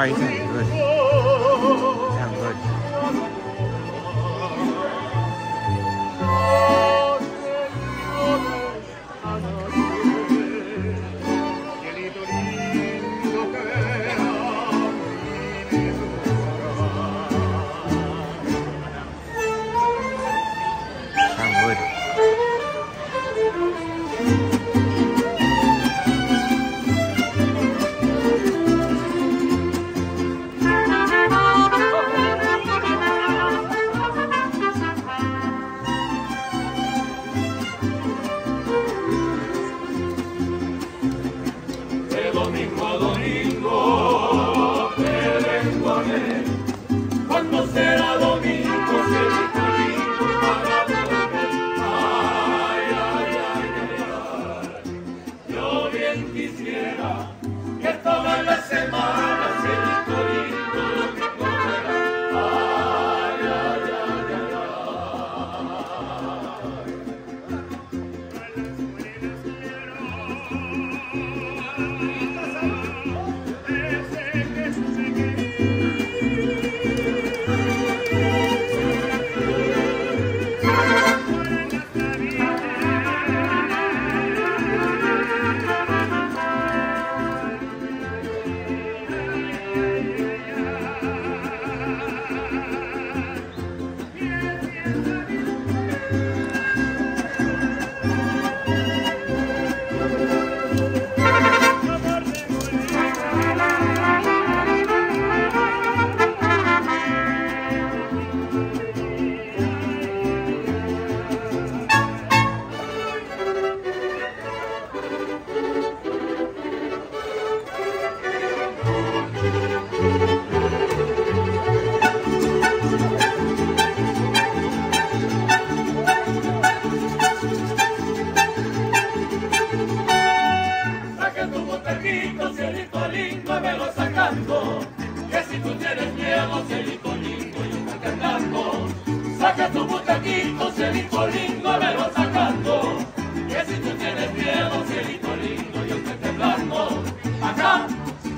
I'm doing good. Good. Saca tu botellito, cielito lindo, y velo sacando. Que si tú tienes miedo, cielito lindo, yo estoy temblando. Acá,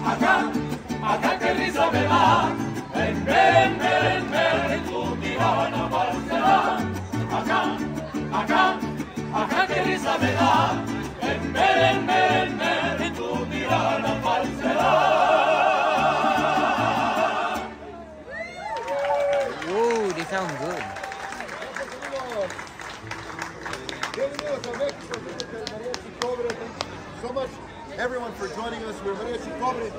acá, acá que risa me da. Ven, ven, ven, ven, tu tirana falsedad. Acá, acá, acá que risa me da. Ven, ven, ven, tu. Whoa, they sound good. So much, everyone, for joining us. We're Mariachi Cobre.